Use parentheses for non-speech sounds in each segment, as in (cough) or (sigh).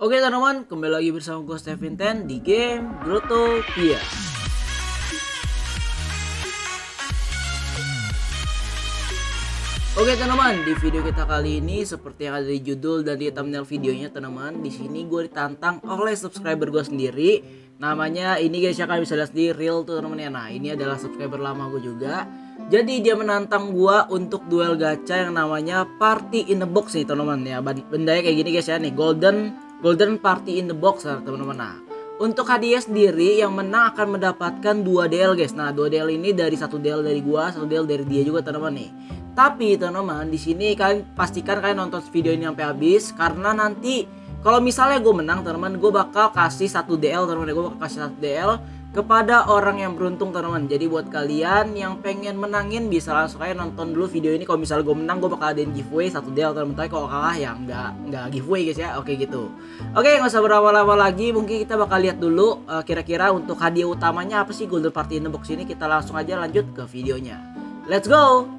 Oke teman-teman, kembali lagi bersama gue Stevin Ten di game Grotopia. Oke teman-teman, di video kita kali ini seperti yang ada di judul dan di thumbnail videonya teman-teman, di sini gue ditantang oleh subscriber gue sendiri. Namanya ini guys ya kalian bisa lihat di real tuh teman-teman ya. Nah, ini adalah subscriber lama gue juga. Jadi dia menantang gua untuk duel gacha yang namanya Party in the Box nih teman-teman ya. Bendanya kayak gini guys ya nih, Golden Golden Party in the Box ya, teman-teman. Nah, untuk hadiah sendiri yang menang akan mendapatkan dua DL guys. Nah, dua DL ini dari satu DL dari gua, satu DL dari dia juga teman-teman nih. Tapi teman-teman di sini kalian pastikan kalian nonton video ini sampai habis karena nanti kalau misalnya gue menang teman-teman gue bakal kasih satu DL teman-teman gue bakal kasih satu DL kepada orang yang beruntung teman-teman. Jadi buat kalian yang pengen menangin bisa langsung aja nonton dulu video ini. Kalau misalnya gue menang gue bakal adain giveaway satu DL teman-teman. Kalau kalah ya nggak nggak giveaway guys ya. Oke gitu. Oke nggak usah berlama-lama lagi. Mungkin kita bakal lihat dulu uh, kira-kira untuk hadiah utamanya apa sih golden party in the box ini. Kita langsung aja lanjut ke videonya. Let's go!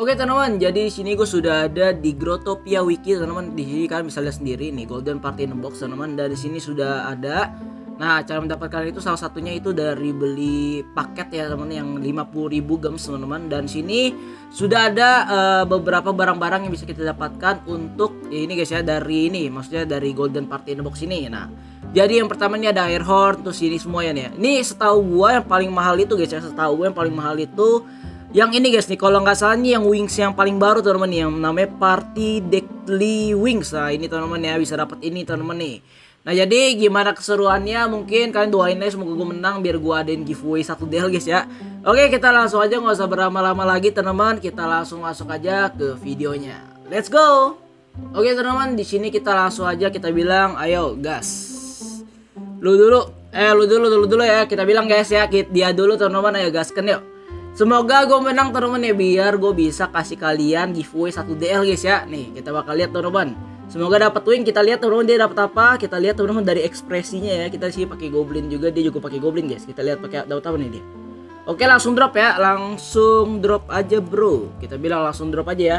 Oke teman-teman, jadi di sini gue sudah ada di Grotopia Wiki teman-teman. Di sini kalian bisa lihat sendiri nih Golden Party in teman-teman. Dan di sini sudah ada Nah, cara mendapatkan itu salah satunya itu dari beli paket ya teman-teman yang 50.000 gems teman-teman dan sini sudah ada uh, beberapa barang-barang yang bisa kita dapatkan untuk ya ini guys ya dari ini maksudnya dari Golden Party in the Box ini. Nah, jadi yang pertama ini ada air horn terus ini semua ya nih. Ya. Ini setahu gua yang paling mahal itu guys ya, setahu gua yang paling mahal itu yang ini guys nih kalau nggak salah nih yang wings yang paling baru teman-teman yang namanya Party Deckly Wings. Nah, ini teman-teman ya bisa dapat ini teman-teman nih. Nah jadi gimana keseruannya? Mungkin kalian doain aja semoga gue menang biar gue adain giveaway satu del guys ya. Oke kita langsung aja nggak usah berlama-lama lagi teman-teman. Kita langsung masuk aja ke videonya. Let's go! Oke teman-teman di sini kita langsung aja kita bilang ayo gas. Lu dulu. Eh lu dulu dulu dulu ya. Kita bilang guys ya. Dia dulu teman-teman. Ayo gaskan yuk. Semoga gue menang teman-teman ya biar gue bisa kasih kalian giveaway satu DL guys ya. Nih kita bakal lihat teman-teman Semoga dapat win. Kita lihat teman-teman dia dapat apa. Kita lihat teman-teman dari ekspresinya ya. Kita sih pakai goblin juga. Dia juga pakai goblin guys. Kita lihat pakai dapat apa nih dia. Oke langsung drop ya. Langsung drop aja bro. Kita bilang langsung drop aja ya.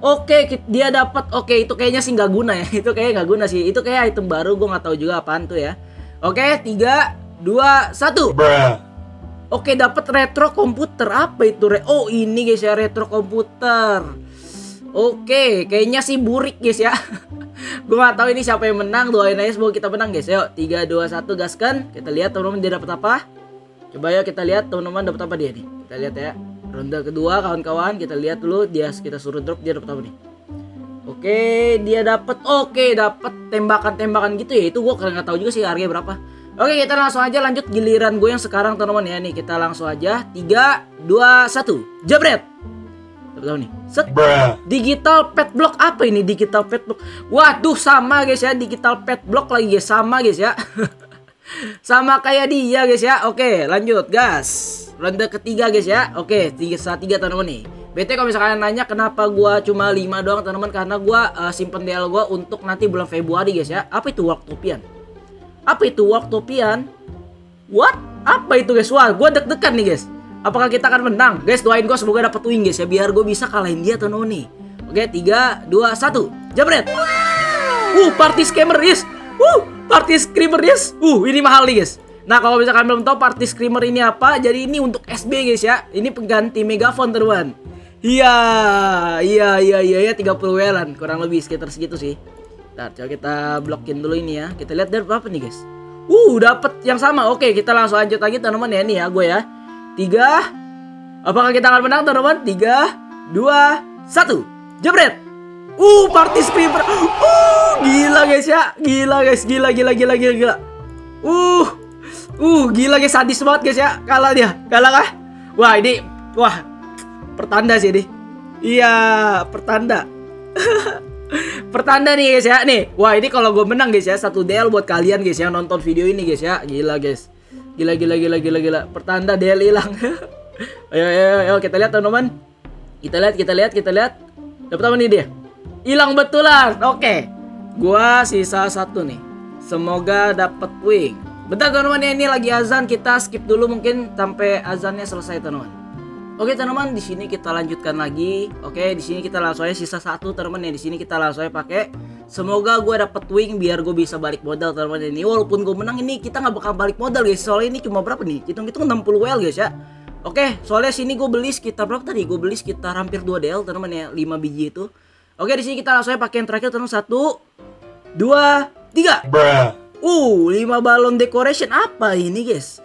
Oke dia dapat. Oke itu kayaknya sih nggak guna ya. (laughs) Itu kayaknya nggak guna sih. Itu kayak item baru. Gue nggak tahu juga apaan tuh ya. Oke tiga dua satu. Oke dapat retro komputer apa itu? Oh ini guys ya retro komputer. Oke, kayaknya sih burik guys ya. (laughs) gue gak tahu ini siapa yang menang. Doain aja semoga kita menang guys. Yuk, 3 2 1 gaskan. Kita lihat teman-teman dia dapat apa. Coba yuk kita lihat teman-teman dapat apa dia nih. Kita lihat ya. Ronde kedua kawan-kawan, kita lihat dulu dia kita suruh drop dia dapat apa nih. Oke, dia dapat oke, dapat tembakan-tembakan gitu ya. Itu gue nggak tahu juga sih harganya berapa. Oke, kita langsung aja lanjut giliran gue yang sekarang teman-teman ya nih. Kita langsung aja 3 2 1. Jabret. Tahu nih. Set. Digital pet block apa ini digital pet block? Waduh sama guys ya digital pet block lagi guys sama guys ya. (laughs) sama kayak dia guys ya. Oke lanjut gas. Ronde ketiga guys ya. Oke tiga saat tiga teman-teman nih. BT kalau misalkan nanya kenapa gua cuma 5 doang teman-teman karena gua uh, simpen DL gua untuk nanti bulan Februari guys ya. Apa itu Worktopian? Apa itu Worktopian? What? Apa itu guys? Wah, gua deg-degan nih guys. Apakah kita akan menang? Guys, doain gue semoga dapat win guys ya biar gue bisa kalahin dia tuh Noni. Oke, 3 2 1. Jabret. Uh, party scammer yes. Uh, party screamer yes. Uh, ini mahal nih guys. Nah, kalau misalkan belum tahu party screamer ini apa, jadi ini untuk SB guys ya. Ini pengganti megaphone teman. Iya, iya, iya, iya, ya 30 welan, kurang lebih sekitar segitu sih. Ntar coba kita blokin dulu ini ya. Kita lihat dari berapa nih guys. Uh, dapat yang sama. Oke, kita langsung lanjut lagi teman-teman ya nih ya gue ya. Tiga. Apakah kita akan menang teman-teman? Tiga, dua, satu. Jebret. Uh, party screamer. Uh, gila guys ya. Gila guys, gila, gila, gila, gila, gila. Uh, uh, gila guys, sadis banget guys ya. Kalah dia, kalah kah? Wah ini, wah, pertanda sih ini. Iya, pertanda. (laughs) pertanda nih guys ya. Nih, wah ini kalau gue menang guys ya, satu DL buat kalian guys ya nonton video ini guys ya. Gila guys. Gila gila gila gila gila. Pertanda DL hilang. (laughs) ayo, ayo ayo kita lihat teman-teman. Kita lihat kita lihat kita lihat. Dapat apa nih dia? Hilang betulan. Oke. Gua sisa satu nih. Semoga dapat wing. Bentar teman-teman ya ini lagi azan kita skip dulu mungkin sampai azannya selesai teman-teman. Oke teman-teman, di sini kita lanjutkan lagi. Oke, di sini kita langsung aja sisa satu teman-teman ya. Di sini kita langsung aja pakai. Semoga gue dapet wing biar gue bisa balik modal teman-teman ini. Walaupun gue menang ini kita nggak bakal balik modal guys. Soalnya ini cuma berapa nih? Hitung-hitung 60 WL guys ya. Oke, soalnya sini gue beli sekitar berapa tadi? Gue beli sekitar hampir 2 DL teman-teman ya, 5 biji itu. Oke, di sini kita langsung aja pakai yang terakhir teman satu, dua, tiga. Bruh. Uh, 5 balon decoration apa ini guys?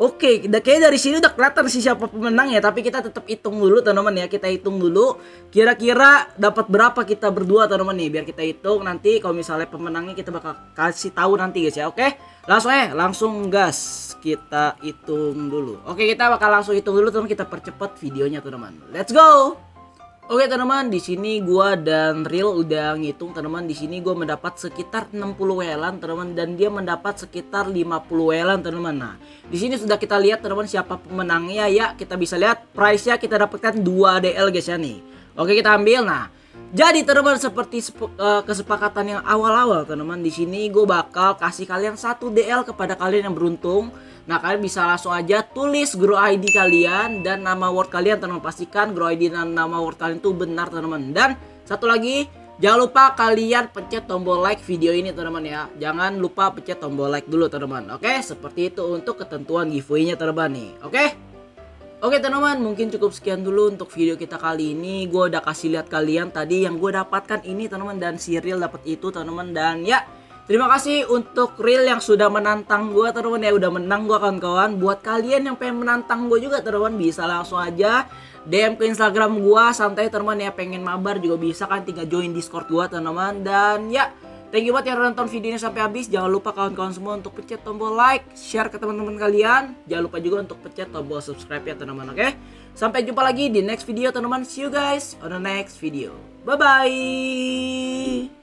Oke, kayaknya dari sini udah kelihatan sih siapa pemenang ya, tapi kita tetap hitung dulu teman-teman ya. Kita hitung dulu kira-kira dapat berapa kita berdua teman-teman nih. Biar kita hitung nanti kalau misalnya pemenangnya kita bakal kasih tahu nanti guys ya. Oke. Langsung eh, langsung gas. Kita hitung dulu. Oke, kita bakal langsung hitung dulu teman kita percepat videonya teman-teman. Let's go. Oke teman-teman, di sini gua dan Real udah ngitung teman-teman. Di sini gua mendapat sekitar 60 welan teman-teman dan dia mendapat sekitar 50 welan teman-teman. Nah, di sini sudah kita lihat teman-teman siapa pemenangnya ya. Kita bisa lihat price-nya kita dapatkan 2 DL guys ya nih. Oke, kita ambil. Nah, jadi teman-teman seperti uh, kesepakatan yang awal-awal teman-teman di sini gue bakal kasih kalian satu DL kepada kalian yang beruntung Nah kalian bisa langsung aja tulis grow ID kalian dan nama word kalian teman-teman pastikan grow ID dan nama word kalian itu benar teman-teman. Dan satu lagi jangan lupa kalian pencet tombol like video ini teman-teman ya. Jangan lupa pencet tombol like dulu teman-teman. Oke seperti itu untuk ketentuan giveaway-nya teman-teman nih. Oke? Oke teman-teman mungkin cukup sekian dulu untuk video kita kali ini. Gue udah kasih lihat kalian tadi yang gue dapatkan ini teman-teman Dan si Real dapat itu teman-teman. Dan ya Terima kasih untuk Real yang sudah menantang gue teman-teman ya udah menang gue kawan-kawan. Buat kalian yang pengen menantang gue juga teman-teman bisa langsung aja DM ke Instagram gue santai teman-teman ya pengen mabar juga bisa kan tinggal join Discord gue teman-teman dan ya Thank you buat yang nonton video ini sampai habis. Jangan lupa kawan-kawan semua untuk pencet tombol like, share ke teman-teman kalian. Jangan lupa juga untuk pencet tombol subscribe ya teman-teman, oke? Sampai jumpa lagi di next video teman-teman. See you guys on the next video. Bye bye.